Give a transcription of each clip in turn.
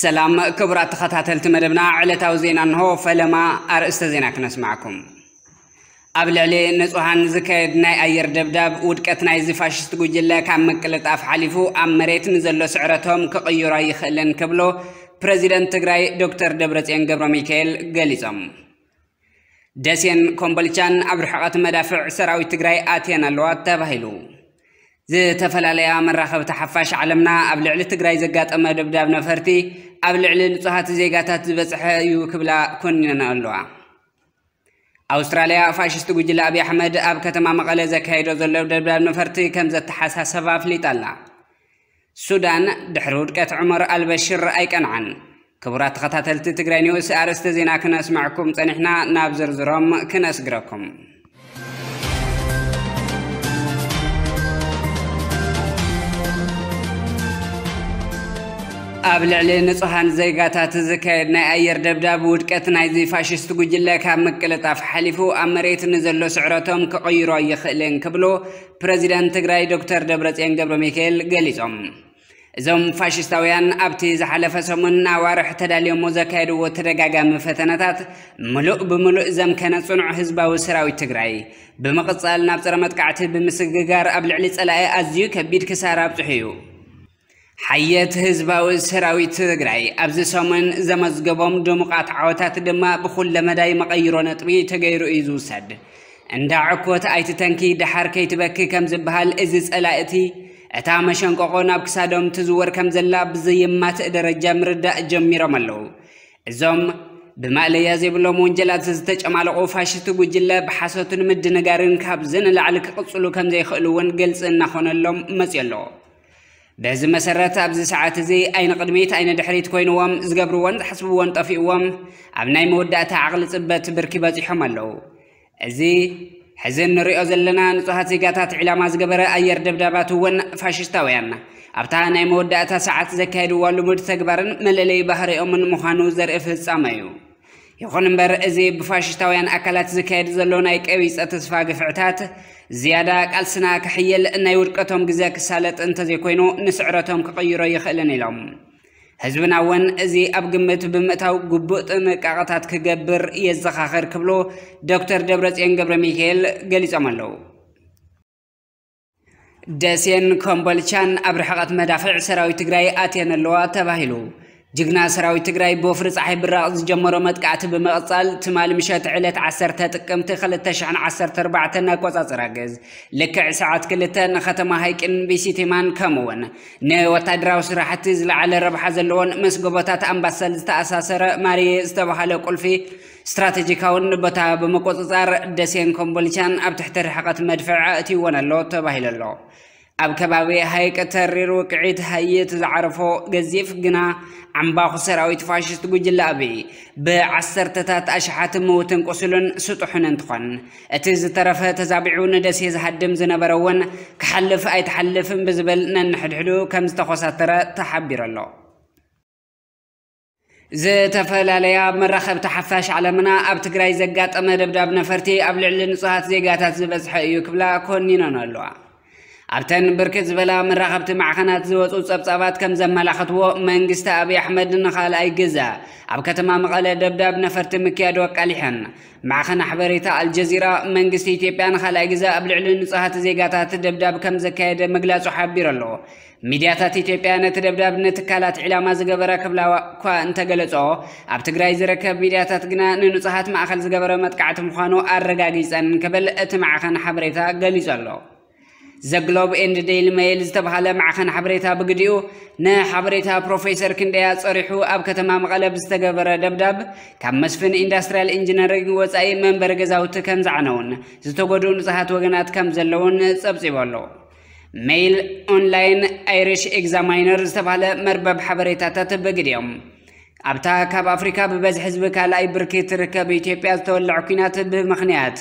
ሰላም ክቡራት ተኸታተልቲ መደብና ዕለታዊ ዜና እንሆ ፈለማ ኣርእስተ ዜና ክነስማዓኩም ኣብ ልዕሊ ንጹሃን ዝካየድ ናይ ኣየር ደብዳብ ውድቀት ናይዚ ፋሽስት ጉጅለ ካብ ምቅልጣፍ ሓሊፉ ኣብ መሬት ንዘሎ ስዕረቶም ክቕይሮ ይኽእልን ክብሎ ፕረዚደንት ትግራይ ዶክተር ደብረፅዮን ገብረ ሚካኤል ገሊፆም ደሴን ኮምቦልቻን ኣብ ርሕቐት መዳፍዕ ሰራዊት ትግራይ ኣትየን ኣለዋ ተባሂሉ ዝተፈላለያ መራኸብቲ ሓፋሽ ዓለምና ኣብ ልዕሊ ትግራይ ዘጋጠመ ደብዳብ ነፈርቲ ኣብ ልዕሊ ንጹሃት ዜጋታት ዝበፅሐ እዩ ክብላ ኮኒነን ኣለዋ ኣውስትራልያ ፋሽስት ጉጅለ ኣብዪ ኣሕመድ ኣብ ከተማ መቐለ ዘካይዶ ዘሎ ደብዳብ ነፈርቲ ከም ዘተሓሳሰባ ኣፍሊጣ ኣላ ሱዳን ድሕሪ ውድቀት ዑመር ኣልበሽር ኣይቀንዓን ክቡራት ተኸታተልቲ ትግራይ ኒውስ ኣርእስተ ዜና ክነስማዕኩም ፀኒሕና ናብ ዝርዝሮም ክነስግረኩም ኣብ ልዕሊ ንጹሃን ዜጋታት ዝካየድ ናይ ኣየር ደብዳብ ውድቀት ናይዚ ፋሽስት ጉጅለ ካብ ምቅልጣፍ ሓሊፉ ኣብ መሬት ንዘሎ ስዕረቶም ክቕይሮ ይኽእልን ክብሎ ፕረዚደንት ትግራይ ዶክተር ደብረፅዮን ገብረ ሚካኤል ገሊፆም እዞም ፋሽስታውያን ኣብቲ ዝሓለፈ ሰሙን ኣዋርሕ ተዳልዮሞ ዘካየድዎ ተደጋጋሚ ፈተነታት ሙሉእ ብምሉእ ዘምከነ ጽኑዕ ህዝባዊ ሰራዊት ትግራይ ብምቕጻል ናብ ፀረ መጥቃዕቲ ብምስግጋር ኣብ ልዕሊ ጸላኢ ኣዝዩ ከቢድ ክሳራ ኣብፅሑ እዩ ሓየት ህዝባዊ ሰራዊት ትግራይ ኣብዚ ሰሙን ዘመዝገቦም ድሙቓት ዓወታት ድማ ብኩለ መዳይ መቐይሮ ነጥቢ ተገይሩ እዩ ዝውሰድ እንዳ ዕኮት ኣይትተንኪ ድሓር ከይትበኪ ከም ዝበሃል እዚ ጸላእቲ እታ መሸንቆቆ ናብ ክሳዶም ትዝወር ከም ዘላ ብዘየማትእ ደረጃ ምርዳእ ጀሚሮም ኣለዉ እዞም ብማእለያ ዘይብሎም ወንጀላት ዝተጨማለቑ ፋሽስቲ ጉጅለ ብሓሶትን ምድንጋርን ካብዚ ንላዕሊ ክቕፅሉ ከም ዘይኽእሉ እውን ገልፂ እናኾነሎም بحزب مسرت أبز ساعات زي أين قدميت أين دحريت كوين وام زقبر وان حسب وان طفئ وام أبناي مودة عقل تبت بركبات حملو زي حزن نريو زلنا نصحات زيقاتات علامة زقبر أير دبدابات وان فاششتاويانا أبتا ناي مودة ساعات زكايد والمود تقبرن مللي بحري من مخانو زر إفهز ساميو يخون مبر أزي بفاششتاويان أكلات زكايد زلونا يكويس أتسفاق فعتات ዝያዳ ቃልስና ክሕየል ናይ ውድቀቶም ግዜ ክሳለጥ እንተዘይኮይኑ ንስዕረቶም ክቕይሮ ይኽእልን ኢሎም። ህዝብና እውን እዚ ኣብ ግምት ብምእታው ግቡእ ጥንቃቐታት ክገብር የዘኻኽር ክብሎ ዶክተር ደብረፅዮን ገብረ ሚካኤል ገሊፆም ኣለዉ። ደሴን ኮምቦልቻን ኣብ ርሕቐት መዳፍዕ ሰራዊት ትግራይ ኣትየን ኣለዋ ተባሂሉ جگنا سرای تگرای بافر صاحب الرأس جمرمت کعتب مقصال تمال مشات علت عسرت تقمت خلت تشعن عسرت أربعة ناقص أسرقز لك ساعات كلتان ختم هيك إن بيسي تمان كمون نه وتدرى وسرحت زل على الربح زلون مسجبتات أمبسل استأساسر ماري استبحلو كل في استراتيجيكاون بتا بمقصصار دسين كومبولشان أبتحتر حقت مدفع أتي ونالو تبهيل الله ኣብ ከባቢ ሃይቅ ተሪር ውቅዒት ሃይት ዝዓረፎ ገዚፍ ግና ዓምባኹ ሰራዊት ፋሽስት ጉጅለ ኣብዪ ብዓሰርተታት ኣሽሓት ምውትን ቁስሉን ስጡሕን እንትኾን እቲ ዝተረፈ ተዛቢዑ ንደሴ ዝሃድም ዝነበረ እውን ክሓልፍ ኣይተሓልፍን ብዝብል ነንሕድሕዱ ከም ዝተኮሳተረ ተሓቢሩ ኣሎ ዝተፈላለያ መራኸብቲ ሓፋሽ ዓለምና ኣብ ትግራይ ዘጋጠመ ደብዳብ ነፈርቲ ኣብ ልዕሊ ንጹሃት ዜጋታት ዝበፅሐ እዩ ክብላ ኮኒነን ኣለዋ ኣብተን ብርክት ዝበላ መራኸብቲ ማዕኸናት ዝወፁ ፀብፃባት ከም ዘመላኸትዎ መንግስቲ ኣብዪ ኣሕመድ ንኻልኣይ ግዛ ኣብ ከተማ መቐለ ደብዳብ ነፈርቲ ምክያዱ ኣቃሊሐን ማዕኸን ሓበሬታ ኣልጀዚራ መንግስቲ ኢትዮጵያ ንኻልኣይ ግዛ ኣብ ልዕሊ ንጹሃት ዜጋታት ደብዳብ ከም ዘካየደ ምግላፁ ሓቢሩ ኣሎ ሚድያታት ኢትዮጵያ ነቲ ደብዳብ ንትካላት ዕላማ ዝገበረ ክብላ እኳ እንተገለጾ ኣብ ትግራይ ዝርከብ ሚድያታት ግና ንንጹሃት ማእኸል ዝገበረ መጥቃዕቲ ምዃኑ ኣረጋጊፀን ክብል እቲ ማዕኸን ሓበሬታ ገሊጹ ኣሎ ዘግሎብ ኤንድ ዴይሊ ሜይል ዝተባሃለ ማዕኸን ሓበሬታ ብግዲኡ ንሓበሬታ ፕሮፌሰር ክንደያ ፀሪሑ ኣብ ከተማ መቐለ ብዝተገበረ ደብዳብ ካብ መስፍን ኢንዳስትርያል ኢንጂነሪንግ ወፃኢ መንበሪ ገዛውቲ ከም ዝዓነውን ዝተጎድኡ ንጹሃት ወገናት ከም ዘለውን ፀብፂቡ ኣሎ ሜይል ኦንላይን ኣይሪሽ ኤግዛማይነር ዝተባሃለ መርበብ ሓበሬታታት በግዲኦም ኣብታ ካብ ኣፍሪካ ብበዝሒ ህዝቢ ካልኣይ ብርኪ ትርከብ ኢትዮጵያ ዝተወልዕ ኩናት ብምኽንያት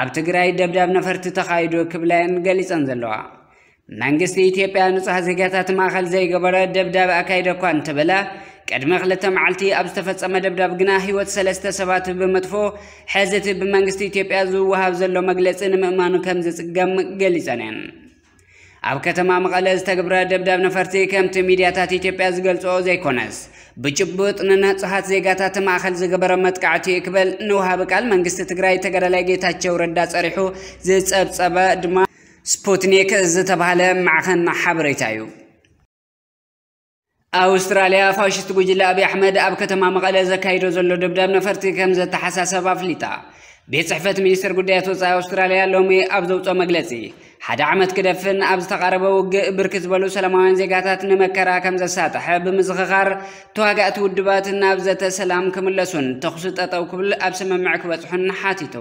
ኣብ ትግራይ ደብዳብ ነፈርቲ ተኻይዱ ክብላየን ገሊፀን ዘለዋ። መንግስቲ ኢትዮጵያ ንጹሃት ዜጋታት ማእኸል ዘይገበረ ደብዳብ ኣካይደ እኳ እንትበለ ቅድሚ ክልተ መዓልቲ ኣብ ዝተፈፀመ ደብዳብ ግና ሂወት ሰለስተ ሰባት ብመጥፎ ሕዚ እቲ ብመንግስቲ ኢትዮጵያ ዝወሃብ ዘሎ መግለፂ ንምእማኑ ከም ዝፅገም ገሊፀን እየን ኣብ ከተማ መቐለ ዝተገብረ ደብዳብ ነፈርቲ ከምቲ ሚድያታት ኢትዮጵያ ዝገልፅኦ ዘይኮነስ ብጭቡጥ ንነፅሃት ዜጋታት ማእኸል ዝገበረ መጥቃዕቲ ክበል ንውሃቢ ቃል መንግስቲ ትግራይ ተጋዳላይ ጌታቸው ረዳ ፀሪሑ ዝፀብፀበ ድማ ስፑትኒክ ዝተባሃለ ማዕኸን ሓበሬታ እዩ። ኣውስትራልያ ፋሽስት ጉጅለ ኣብዪ ኣሕመድ ኣብ ከተማ መቐለ ዘካይዶ ዘሎ ደብዳብ ነፈርቲ ከም ዘተሓሳሰብ ኣፍሊጣ። ቤት ፅሕፈት ሚኒስትር ጉዳያት ወፃኢ ኣውስትራልያ ሎሚ ኣብ ዘውፅኦ መግለፂ ሓደ ዓመት ክደፍን ኣብ ዝተቓረበ ውግእ ብርክት ዝበሉ ሰላማውያን ዜጋታት ንመከራ ከም ዘሳጥሐ ብምዝኽኻር ተዋጋእቲ ውድባት ናብ ዘተ ሰላም ክምለሱን ተኽሲ ጠጠው ክብል ኣብ ስምምዕ ክበፅሑን ሓቲቱ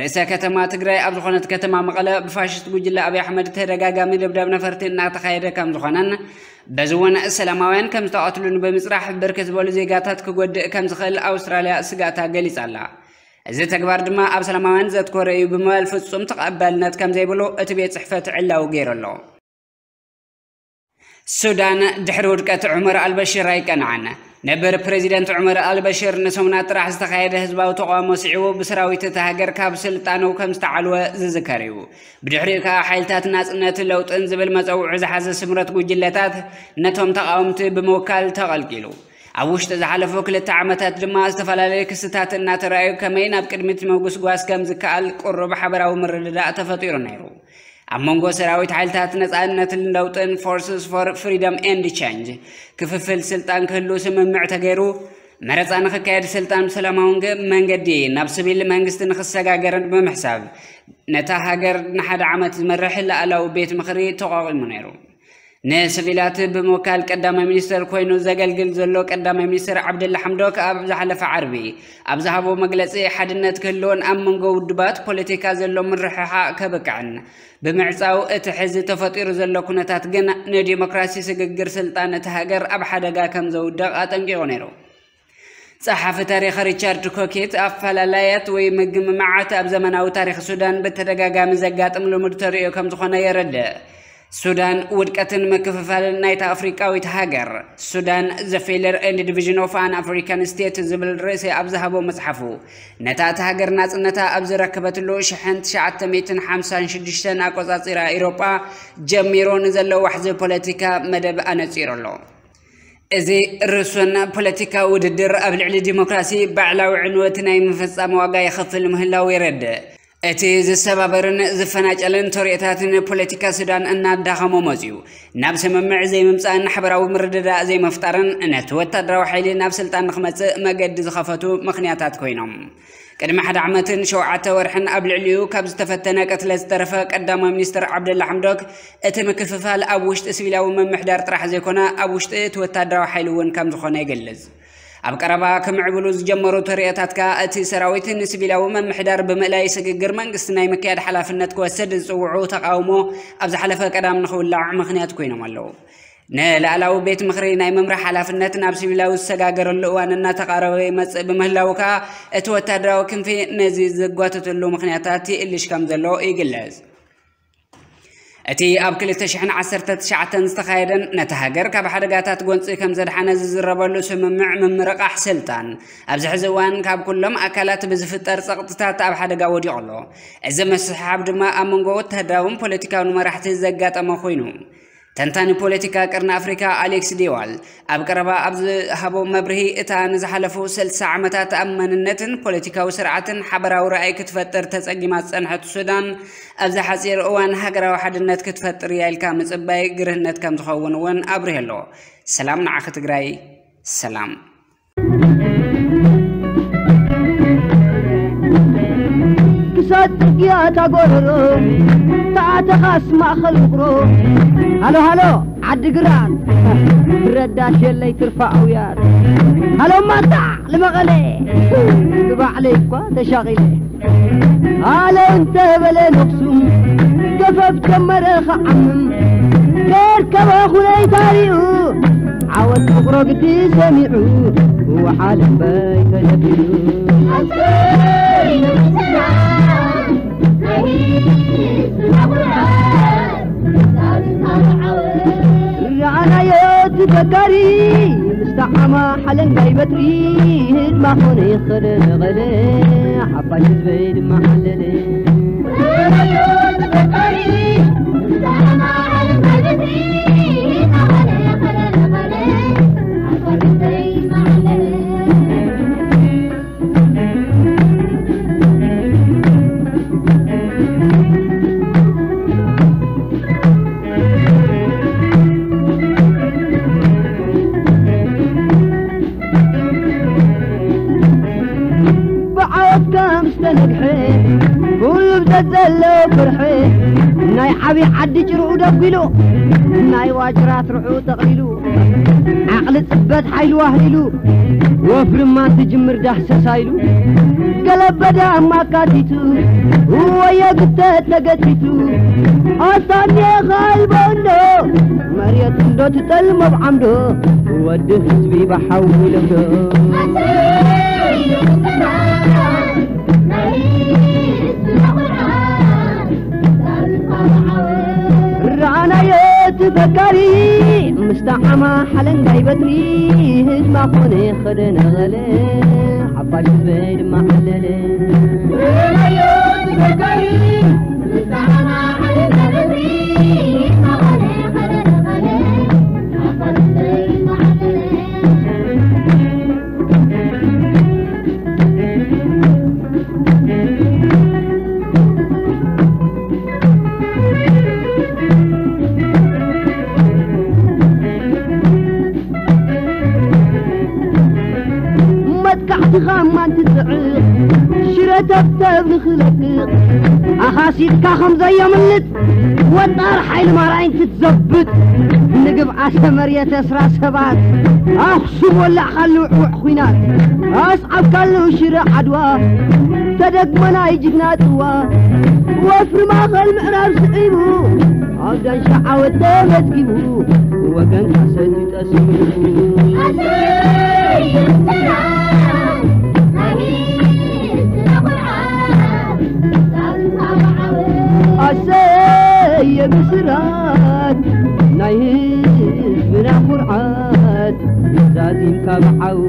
ርእሰ ከተማ ትግራይ ኣብ ዝኾነት ከተማ መቐለ ብፋሽስት ጉጅለ ኣብዪ ኣሕመድ ተደጋጋሚ ደብዳብ ነፈርቲ እናተኻየደ ከም ዝኾነን በዚ እውን ሰላማውያን ከም ዝተቐትሉን ብምፅራሕ ብርክት ዝበሉ ዜጋታት ክጎድእ ከም ዝኽእል ኣውስትራልያ ስጋእታ ገሊፃ ኣላ እዚ ተግባር ድማ ኣብ ሰላማውያን ዘትኮረ እዩ ብምባል ፍጹም ተቐባልነት ከም ዘይብሉ እቲ ቤት ፅሕፈት ዕላው ገይሩ ኣሎ ሱዳን ድሕሪ ውድቀት ዑመር ኣልበሽር ኣይቀንዓን ነበር ፕሬዚደንት ዑመር ኣልበሽር ንሰሙናት ጥራሕ ዝተኻየደ ህዝባዊ ተቃውሞ ስዒቡ ብሰራዊት እቲ ሃገር ካብ ስልጣኑ ከም ዝተዓልወ ዝዝከር እዩ ብድሕሪኡ ከዓ ሓይልታት ናፅነት ለውጥን ዝብል መፀውዒ ዝሓዘ ስምረት ጉጅለታት ነቶም ተቃወምቲ ብምውካል ተቐልቂሉ ኣብ ውሽጢ ዝሓለፉ ክልተ ዓመታት ድማ ዝተፈላለዩ ክስታት እናተረኣዩ ከመይ ናብ ቅድሚት መጉስጓስ ከም ዝከኣል ቁሩብ ሓበራዊ ምርድዳእ ተፈጢሩ ነይሩ ኣብ መንጎ ሰራዊት ሓይልታት ነፃነትን ለውጥን ፎርስስ ፎር ፍሪደም ኤንድ ቼንጅ ክፍፍል ስልጣን ክህሉ ስምምዕ ተገይሩ መረፃ ንክካየድ ስልጣን ብሰላማውን መንገዲ ናብ ስቢል መንግስቲ ንክሰጋገርን ብምሕሳብ ነታ ሃገር ንሓደ ዓመት ዝመርሕ ላዕላዊ ቤት ምክሪ ተቋቂሙ ነይሩ نسبيلات بموكال قدام مينستر كوينو زغلغل زلو قدام مينستر عبد الله حمدوك ابزح لف عربي ابزحبو مغلصي حدنت كلون ام منغو ودبات بوليتيكا زلو مرححا كبقعن بمعصاو ات تفطير زلو كنتات جن نديمقراسي سغغر سلطان هاجر اب حدغا كم زودق اطنقيو نيرو صحف تاريخ ريتشارد كوكيت أفلالايات ومجمعات أب زمناዊ تاريخ السودان بتدقاقا مزقات أملو مدتريو كم تخونا يرد ዝኾነ የረድእ ሱዳን ውድቀትን ምክፍፋልን ናይታ ኣፍሪቃዊት ሃገር ሱዳን ዘ ፌለር ኤንድ ዲቪዥን ኦፍ ኣን ኣፍሪካን ስቴት ዝብል ርእሲ ኣብ ዝሃቦ መፅሓፉ ነታ እቲ ሃገር ናፅነታ ኣብ ዝረከበትሉ 1956 ኣቆፃፂራ ኢሮጳ ጀሚሩ ንዘሎ ዋሕዚ ፖለቲካ መደብ ኣነፂሩ ኣሎ እዚ ርእሱን ፖለቲካ ውድድር ኣብ ልዕሊ ዲሞክራሲ ባዕላዊ ዕንወት ናይ ምፍፃም ዋጋ ይኸፍል ምህላው የረድእ እቲ ዝሰባበርን ዝፈናጨልን ተሪእታትን ፖለቲካ ሱዳን እናዳኸሞ መፅዩ ናብ ስምምዕ ዘይምምፃእን ሓበራዊ ምርድዳእ ዘይመፍጣርን ነቲ ወታደራዊ ሓይሊ ናብ ስልጣን ንክመፅእ መገዲ ዝኸፈቱ ምክንያታት ኮይኖም ቅድሚ ሓደ ዓመትን ሸውዓተ ወርሕን ኣብ ልዕሊኡ ካብ ዝተፈተነ ቀትለ ዝተረፈ ቀዳማይ ሚኒስትር ዓብደላ ሓምዶክ እቲ ምክፍፋል ኣብ ውሽጢ ሲቪላዊ ምምሕዳር ጥራሕ ዘይኮነ ኣብ ውሽጢ እቲ ወታደራዊ ሓይሊ እውን ከም ዝኾነ ይገልጽ ኣብ ቀረባ ክምዕብሉ ዝጀመሩ ተርእየታት ከዓ እቲ ሰራዊት ንሲቪላዊ መምሕዳር ብምእላይ ስግግር መንግስቲ ናይ ምክያድ ሓላፍነት ክወስድ ዝፅውዑ ተቃውሞ ኣብ ዝሓለፈ ቀዳም ንክውላዕ ምክንያት ኮይኖም ኣለዉ ንላዕላዊ ቤት ምክሪ ናይ ምምራሕ ሓላፍነት ናብ ሲቪላዊ ዝሰጋገረሉ እዋን እናተቃረበ ይመፅእ ብምህላው ከዓ እቲ ወታደራዊ ክንፊ ነዚ ዘጓተተሉ ምክንያታት ይእልሽ ከም ዘሎ ይግለጽ እቲ ኣብ 2019 ዝተኻየደን ነቲ ሃገር ካብ ሓደጋታት ጎንፂ ከም ዘድሓነ ዝዝረበሉ ስምምዕ ምምርቃሕ ስልጣን ኣብዚ ሕዚ እዋን ካብ ኩሎም ኣካላት ብዝፍጠር ፀቕጥታት ኣብ ሓደጋ ወዲቑ ኣሎ እዚ መስሓብ ድማ ኣብ መንጎ ወተሃደራውን ፖለቲካውን መራሕቲ ዘጋጠመ ኮይኑ ተንታኒ ፖለቲካ ቅርኒ ኣፍሪካ ኣሌክስ ዴዋል ኣብ ቀረባ ኣብ ዝሃቦ መብርሂ እታ ንዝሓለፉ 60 ዓመታት ኣብ መንነትን ፖለቲካዊ ስርዓትን ሓበራዊ ረኣይ ክትፈጥር ተፀጊማ ዝፀንሐት ሱዳን ኣብዚ ሓፂር እዋን ሃገራዊ ሓድነት ክትፈጥር እያ ኢልካ ምፅባይ ግርህነት ከም ዝኸውን እውን ኣብሪህ ኣሎ ሰላም ንዓኺ ትግራይ ሰላም ክሳድ ፅርግያ ታጎረሮ ተኣተኻስ ማእኸል ውቕሮ ሃሎ ሃሎ ዓዲ ግራት ትረዳሽ የለይ ትርፋ ኣውያት ሃሎ ማታ ንመቐለ ብባዕለይ እኳ ተሻቒለ ሃሎ እንተበለ ነኽሱም ገፈፍ ጀመረ ኸዓምም ከርከበ ኹነይ ታሪኡ ዓወት ፍቕሮ ግዲ ሰሚዑ ወሓለም በይ ተነቢሩ مستحما حلن جاي بتريد ما خوني خلن غلي حبا يزبيد ما ዘለዎ ፍርሒ ናይ ዓብዪ ዓዲ ጭርኡ ደጒሉ ናይ ዋጅራት ርዑ ተቕሊሉ ዓቕሊ ጽበት ሓይሉ ዋህሊሉ ወፍ ድማ ትጅምር ዳህሰሳ ኢሉ ገለበዳ ኣማካቲቱ ወየ ግተት ተገቲቱ ኣሳኔ ኻልበንዶ መሬት እንዶ ትጠልሞ ብዓምዶ ወዲ ህዝቢ تذكري مشتعمة حلن جاي بدري هج ما خوني خدنا غلي حبالي بيد ما حللي تفكري ኣኻሲድካ ከምዘየምልጥ ወጣር ሓይሊ ማርኣይን ክትዘብጥ ንግብዓ ሰመርየተ እስራ ሰባት ኣኽሱም ወላዕካ ልውዕውዕ ኩናት ኣስዓብካለዉ ሽረ ዓድዋ ተደግመና ይጅግና ጽዋ ወፍሪ ማኸል ምዕራብ ስዒቡ ኣብ ዳንሻ ዓወት ተመዝጊቡ ወገን ካሰት ይጠስሙ ኣሰየ ብስራት ናይ ህዝብና ኩርዓት ዛዚምካ ብዓው